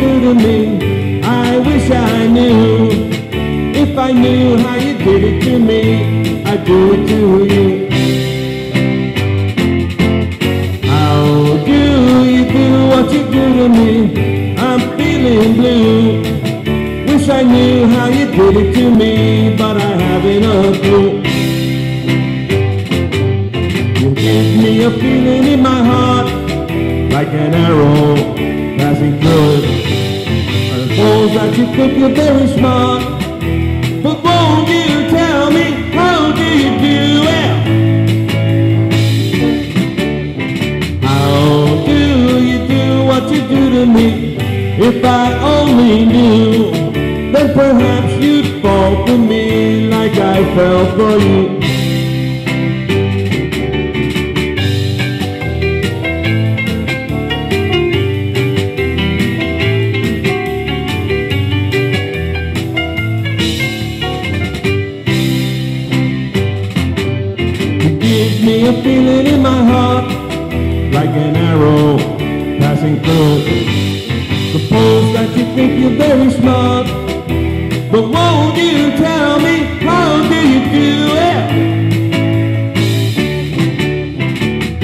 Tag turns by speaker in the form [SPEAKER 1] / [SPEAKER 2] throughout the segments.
[SPEAKER 1] good to me. I wish I knew. If I knew how you did it to me, I'd do it to you. How do you do what you do to me? I'm feeling blue. Wish I knew how you did it to me, but I haven't a clue. You give me a feeling in my heart, like an arrow passing through. That you think you're very smart, but won't you tell me how do you do it? How do you do what you do to me? If I only knew, then perhaps you'd fall for me like I fell for. You a feeling in my heart, like an arrow passing through. Suppose that you think you're very smart, but won't you tell me how do you do it?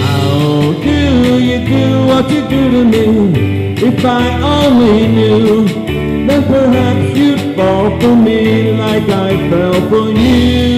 [SPEAKER 1] How do you do what you do to me? If I only knew, then perhaps you'd fall for me like I fell for you.